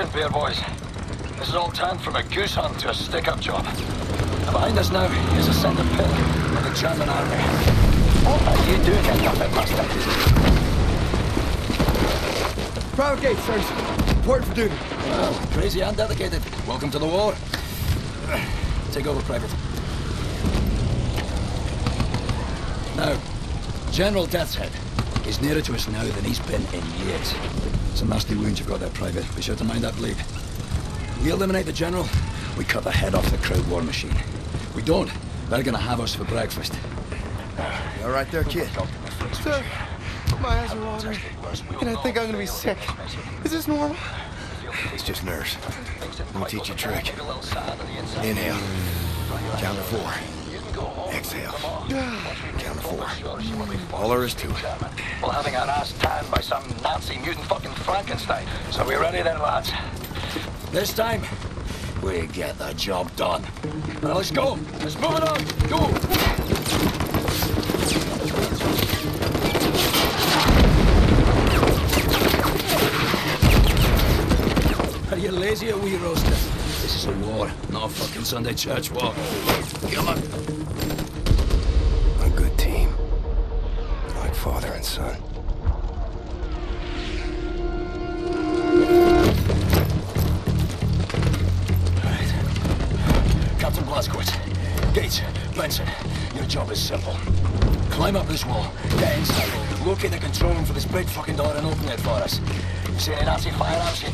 attention, bear boys. This is all turned from a goose hunt to a stick-up job. And behind us now is a centre pit of the German army. What are you doing in nothing, master? Private gate, sirs. Report for duty. Well, crazy and dedicated. Welcome to the war. Take over, Private. Now, General Deathshead is nearer to us now than he's been in years. Some nasty wounds you've got there, Private. Be sure to mind that bleed. We eliminate the General, we cut the head off the crowd war machine. We don't, they're gonna have us for breakfast. You all right there, kid? Sir, my eyes are watering, and I think I'm gonna be sick. Is this normal? It's just nerves. Let me teach you a trick. Inhale. Count to four. Exhale. Count to four. All there is to it. Well, having our ass tanned by some Nazi mutant fucking Frankenstein. So we ready then, lads? This time, we get the job done. Now let's go. Let's move it on. Go. Are you lazy or wee roaster? This is a war, not a fucking Sunday church walk. Come on. Right. Captain Blazkowicz, Gates, Benson, your job is simple. Climb up this wall, get inside, locate the control room for this big fucking door and open it for us. You see any Nazi firearms, you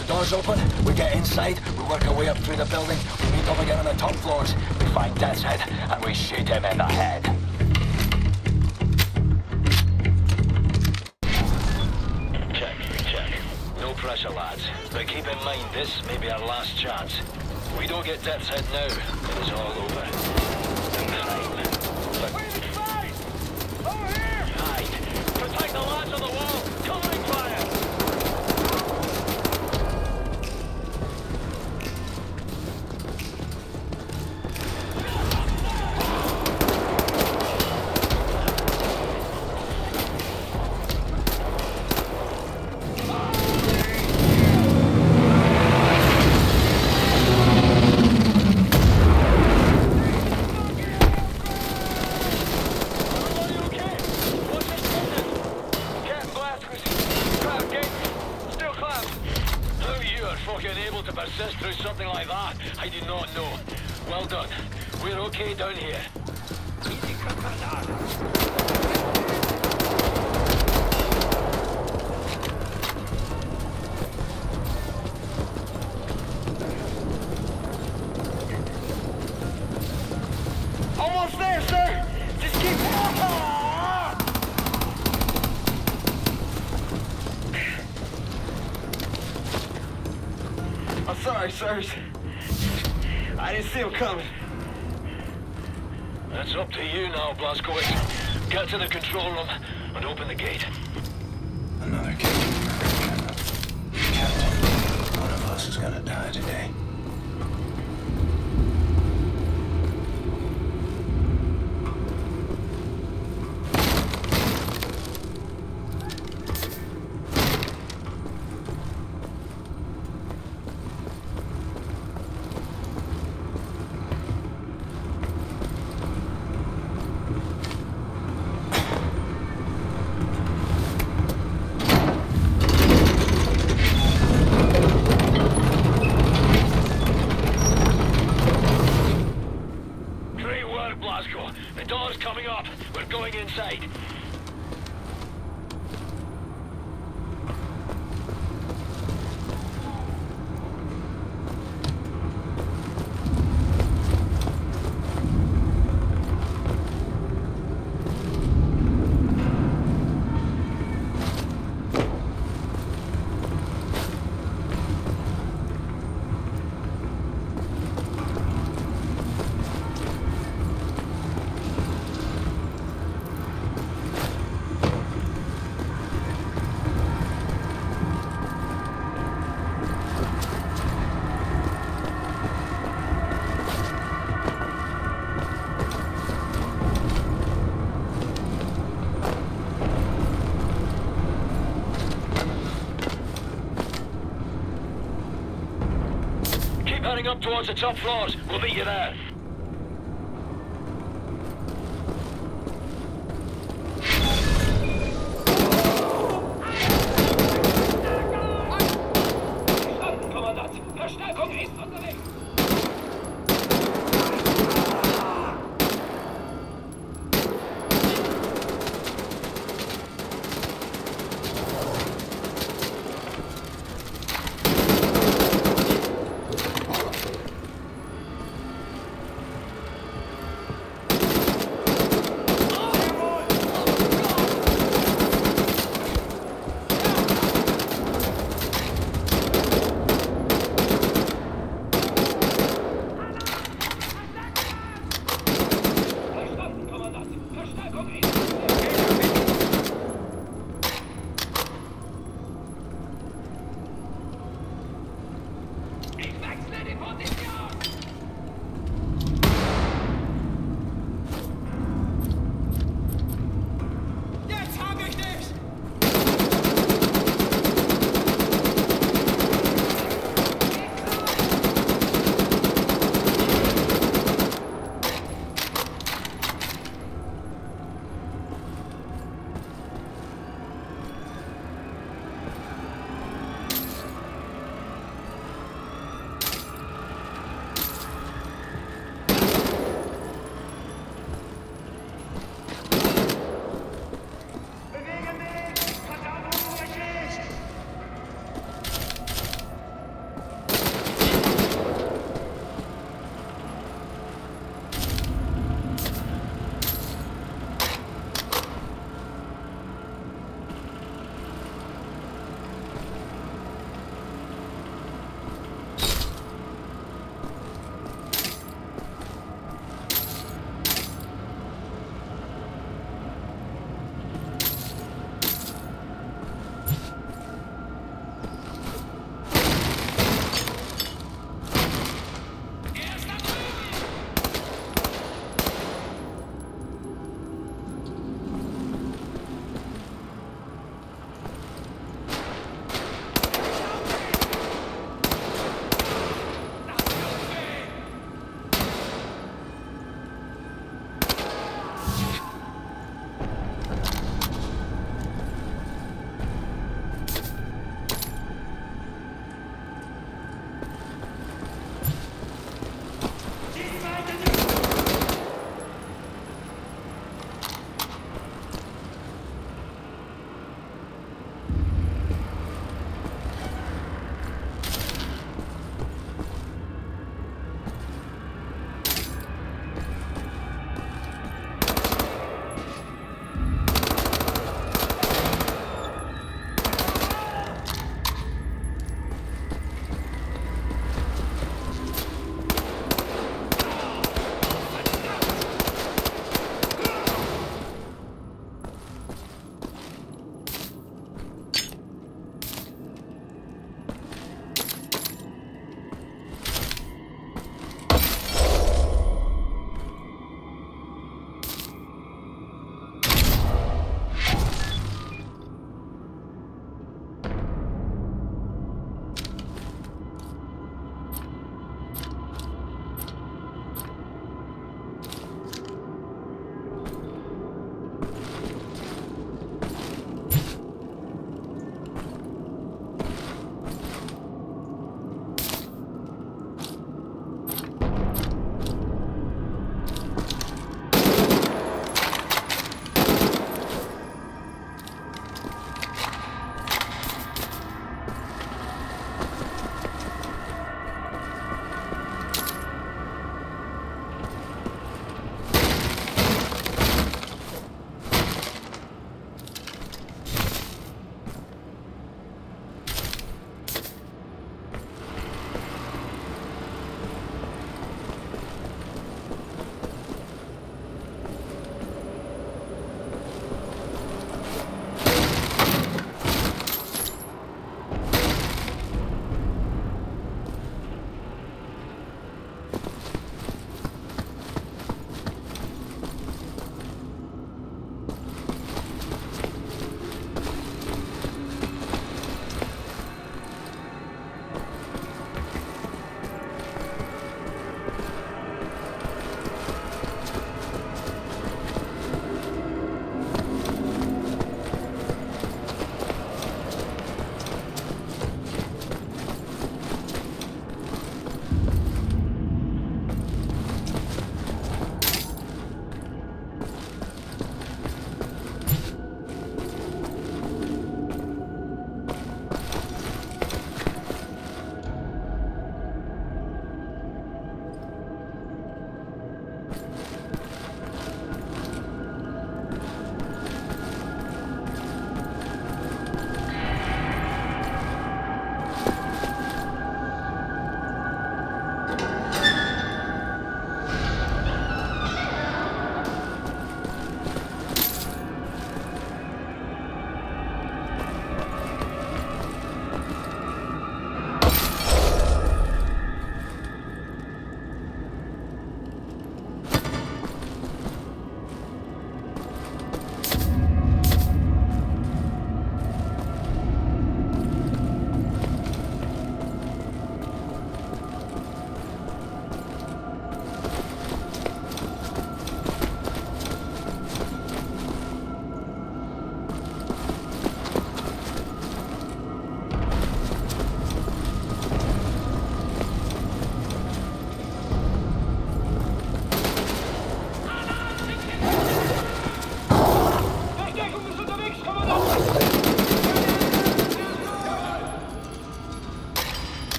the door's open, we get inside, we work our way up through the building, we meet up again on the top floors, we find Deathshead, and we shoot him in the head. Check, check. No pressure, lads. But keep in mind, this may be our last chance. If we don't get Deathshead now, it is all over. And crime. But... Over here! Hide! Protect the lads sorry, sirs. I didn't see him coming. That's up to you now, Blazkowicz. Get to the control room and open the gate. Another kid. Captain, one of us is gonna die today. Up towards the top floors. We'll meet you there.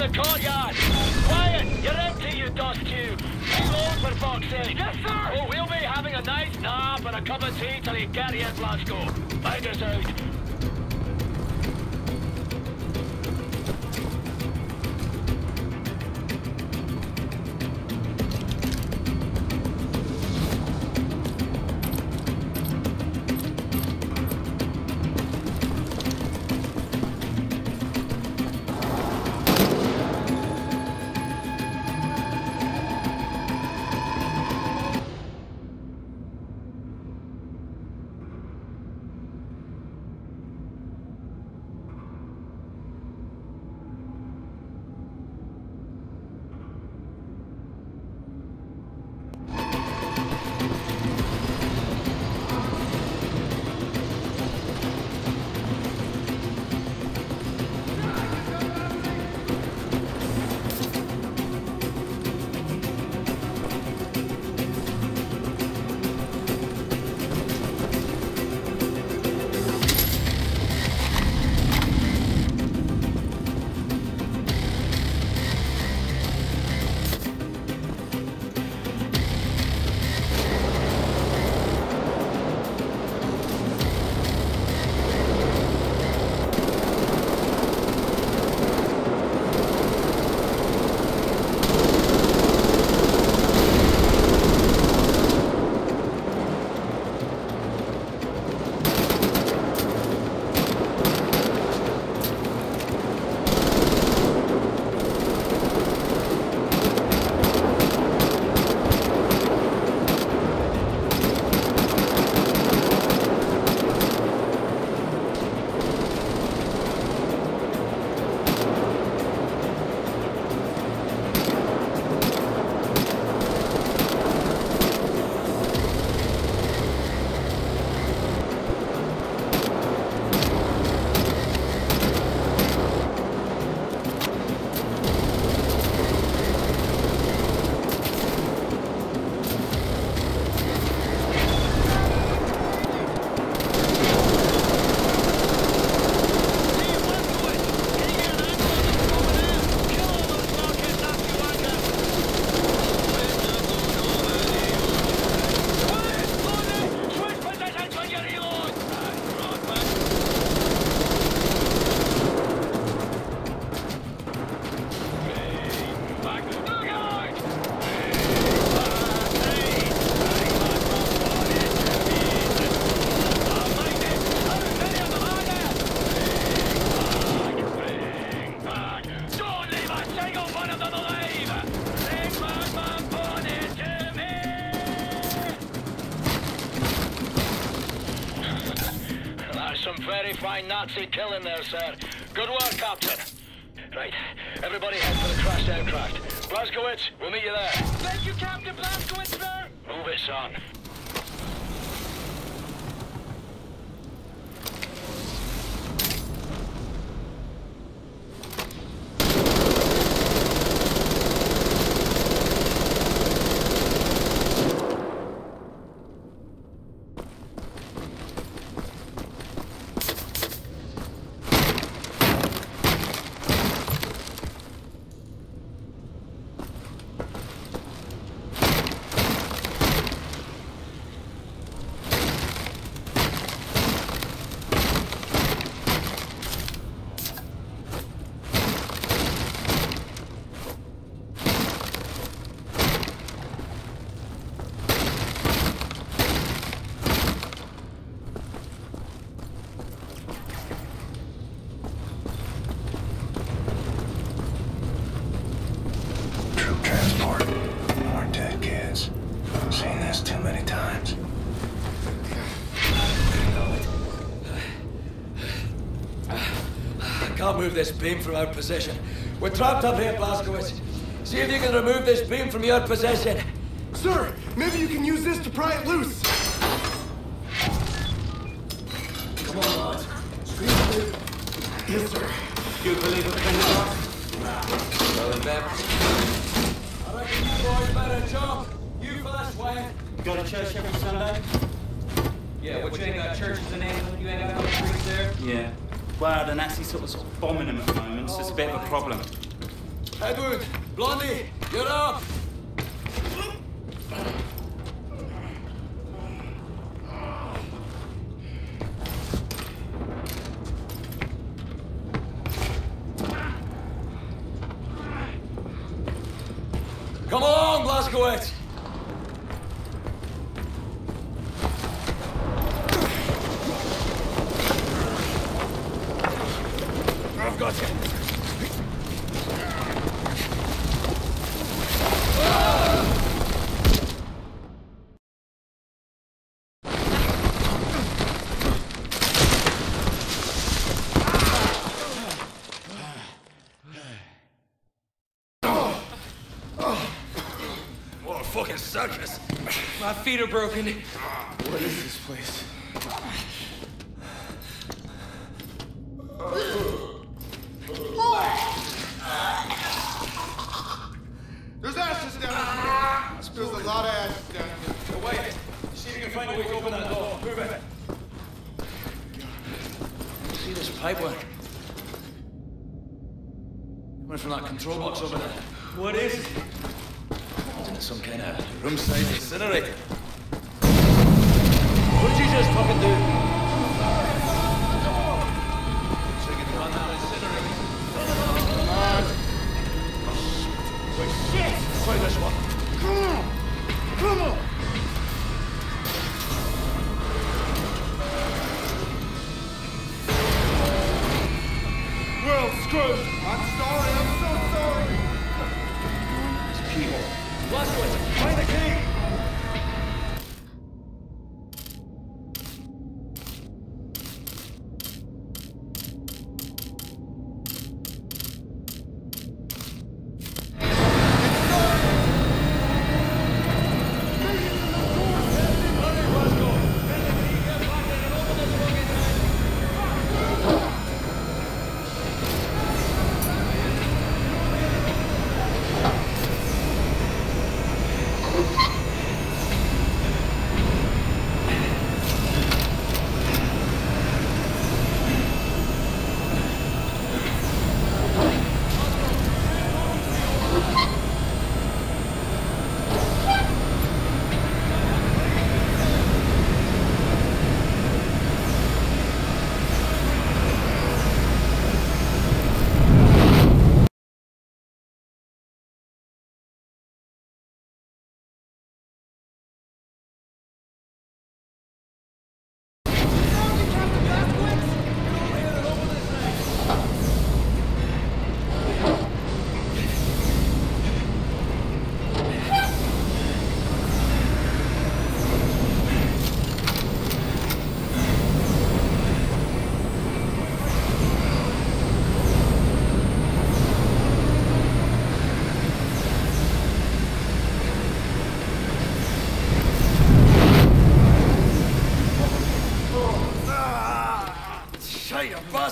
The courtyard. Quiet, you're empty, you dust cube. Reload for fuck's. Yes, sir. Oh, we'll be having a nice nap and a cup of tea till you get here. Find us out. Nazi killing there, sir. Good work, Captain. Right, everybody head for the crashed aircraft. Blazkowicz, we'll meet you there. Thank you, Captain Blazkowicz, sir. Move it, son. This beam from our possession. We're trapped up here, Blazkowicz. See if you can remove this beam from your possession. Sir, maybe you can use this to pry it loose. Sort of, bombing them at the moment, so it's a bit of a problem. Edward, Blondie, you're up. Come along, Blazkowicz. I've got you. What a fucking circus. My feet are broken. What is this place? There's ashes down here. There's a lot of ashes down here. Wait, see if you can find a way to open that door. Move it. See this pipework? Coming from that control box over there. What is it? Isn't it some kind of room-sized incinerator?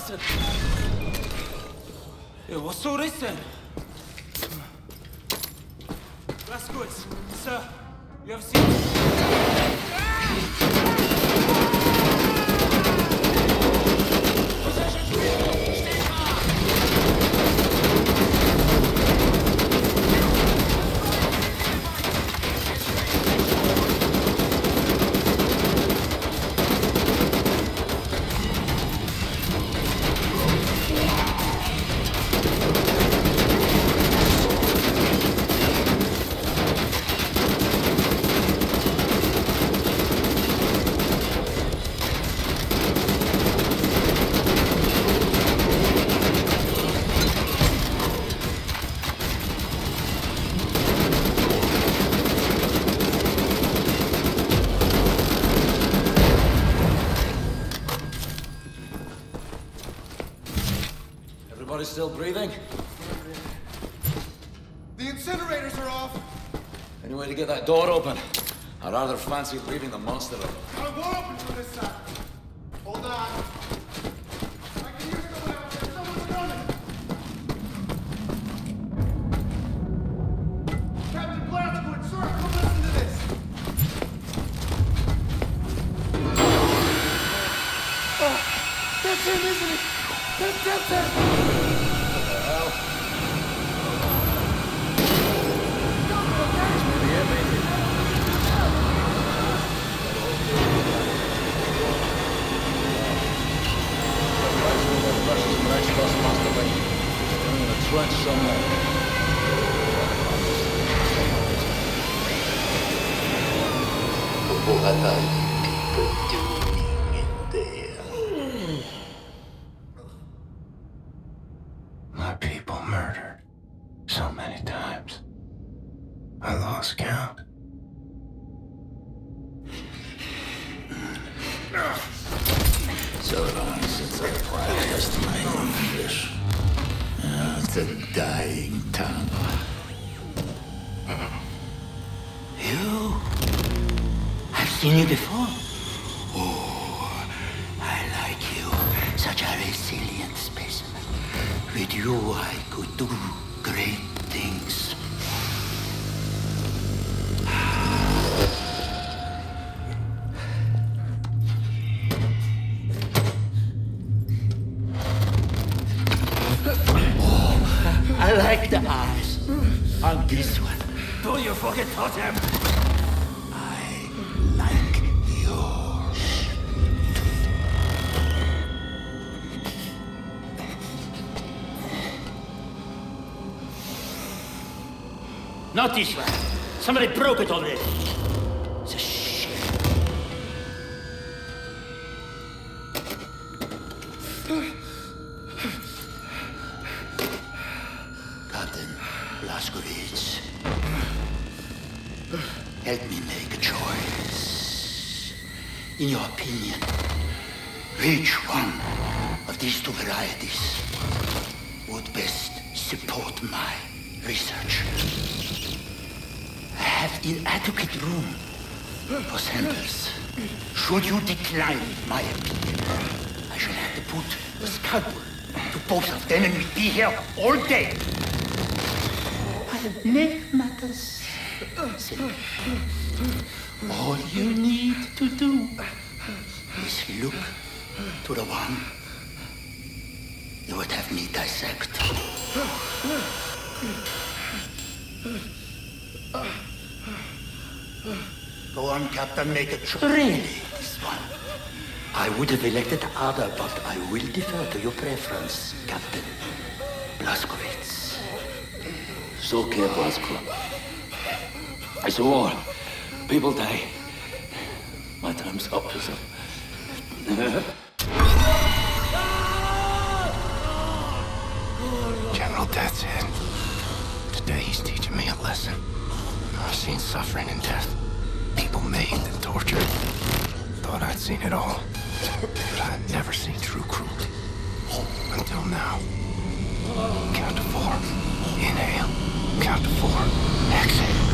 bastard! Hey, what's all this then? That's good, sir. You have seen... Everybody still breathing? The incinerators are off. Any way to get that door open? I rather fancy leaving the monster up. I won't open from this side. Hold on. I can hear someone out there. Someone's running. Captain Blazkowicz, sir, come listen to this. Oh, that's him, isn't it? That's, that's him. Eyes on this one. Don't you fucking touch him? I like yours. Not this one. Somebody broke it already. Varieties would best support my research? I have inadequate room for samples. Should you decline my opinion, I shall have to put a scalpel to both of them and we'll be here all day. I'll make matters simple. All you need to do is look to the one you would have me dissect. Go on, Captain, make a choice. Really, this one. I would have elected the other, but I will defer to your preference, Captain Blazkowicz. So okay, Blasko. It's a war. People die. My time's up, is it? General Death's. Today he's teaching me a lesson. I've seen suffering and death. People maimed and tortured. Thought I'd seen it all. But I'd never seen true cruelty. Until now. Count to four. Inhale. Count to four. Exhale.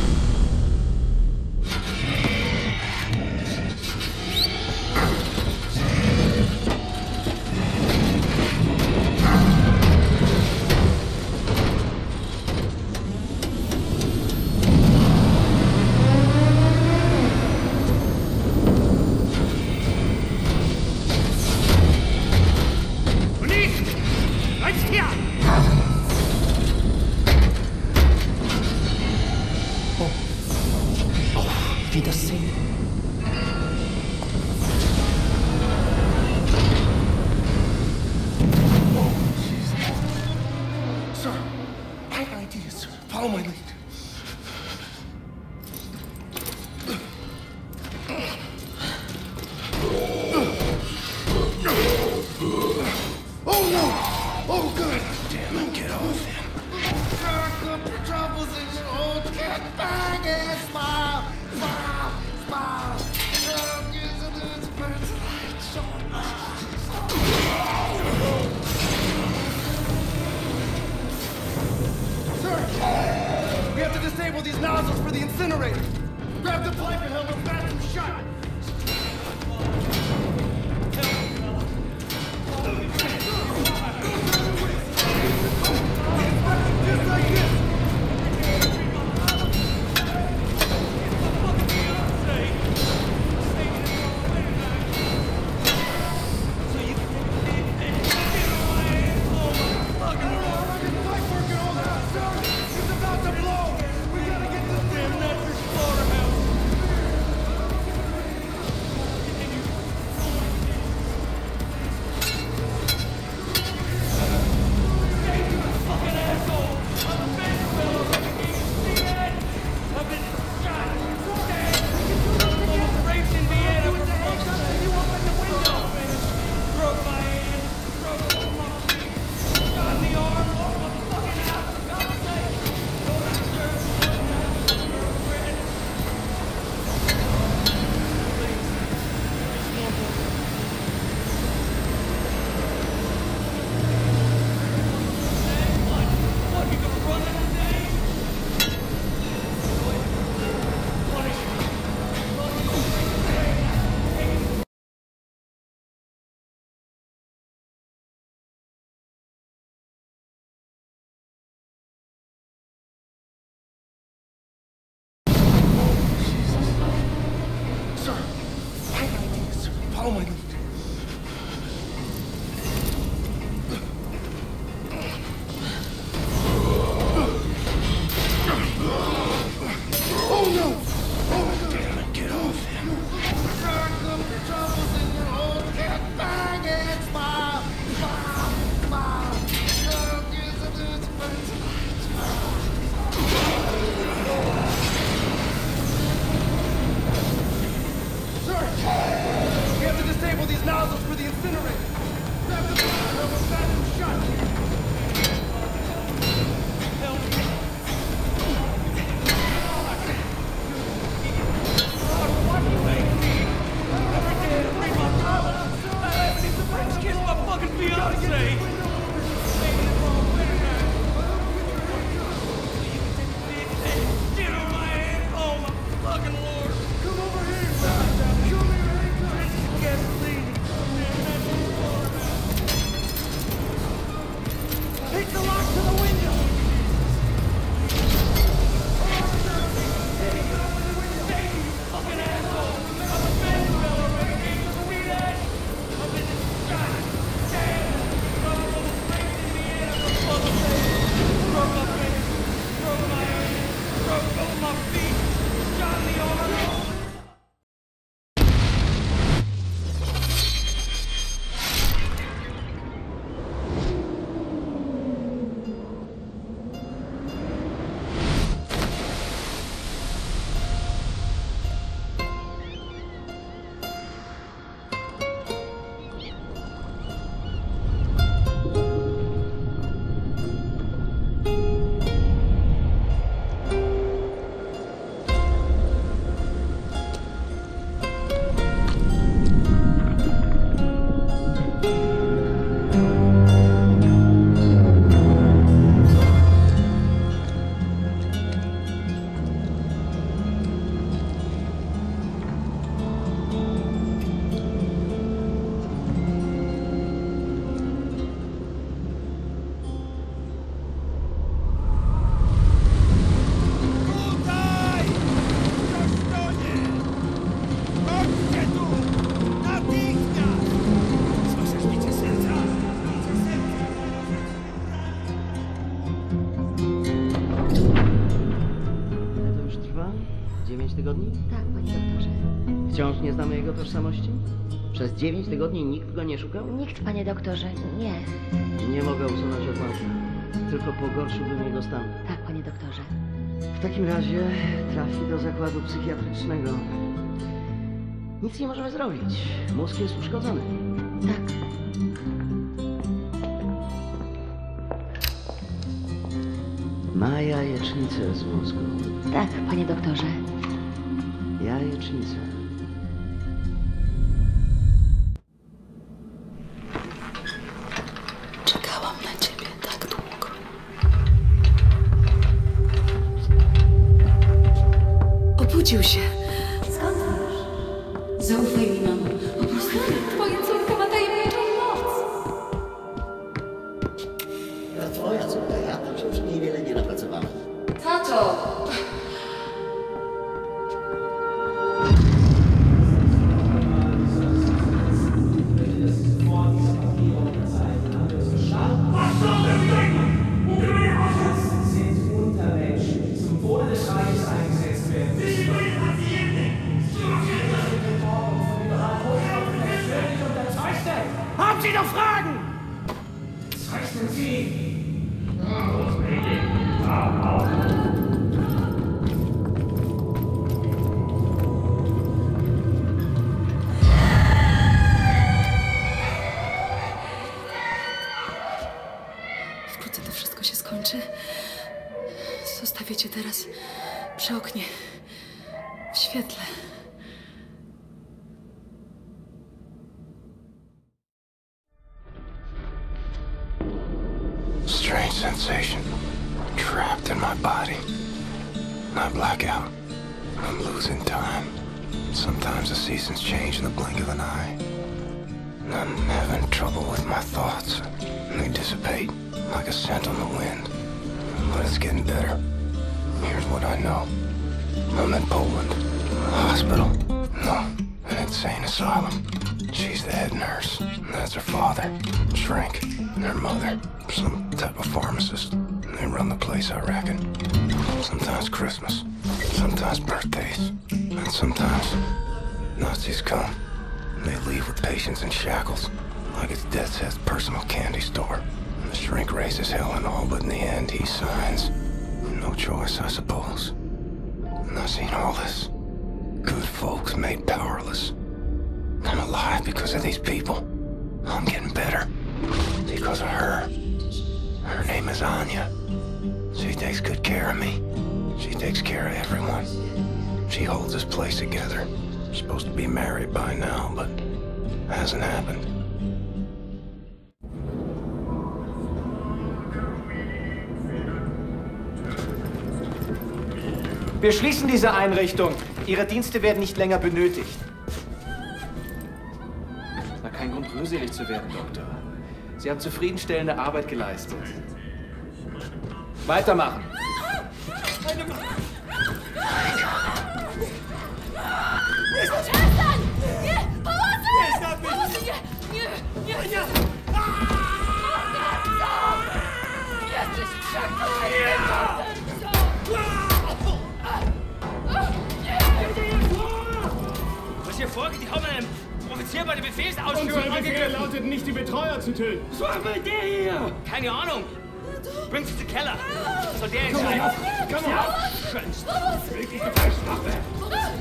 incinerator! Grab the pipe and help us back from! Tożsamości? Przez dziewięć tygodni nikt go nie szukał? Nikt, panie doktorze, nie. Nie mogę usunąć odłamka. Tylko pogorszyłbym jego stan. Tak, panie doktorze. W takim razie trafi do zakładu psychiatrycznego. Nic nie możemy zrobić. Mózg jest uszkodzony. Tak. Ma jajecznicę z mózgu. Tak, panie doktorze. Jajecznicę. Sensation. Trapped in my body. I black out. I'm losing time. Sometimes the seasons change in the blink of an eye. I'm having trouble with my thoughts. They dissipate like a scent on the wind. But it's getting better. Here's what I know. I'm in Poland. Hospital. No, insane asylum. She's the head nurse. That's her father. Shrink. And her mother. Some type of pharmacist. They run the place, I reckon. Sometimes Christmas. Sometimes birthdays. And sometimes Nazis come. They leave with patients in shackles. Like it's Deathshead's personal candy store. And the shrink raises hell and all, but in the end he signs. No choice, I suppose. And I've seen all this. Good folks made powerless. I'm alive because of these people. I'm getting better. Because of her. Her name is Anya. She takes good care of me. She takes care of everyone. She holds this place together. Supposed to be married by now, but hasn't happened. Wir schließen diese Einrichtung. Ihre Dienste werden nicht länger benötigt. Na, kein Grund, rührselig zu werden, Doktor. Sie haben zufriedenstellende Arbeit geleistet. Weitermachen. Przestań! Einen Offizier bei der Befehlsausführung Unser Befehl angegriffen. lautet nicht, die Betreuer zu töten. Was war mit der hier? Keine Ahnung. Bringt sie zu Keller. Soll der Komm entscheiden. auf, komm auf. Schönst. Wirklich Gefängniswaffe. Arschlöcher.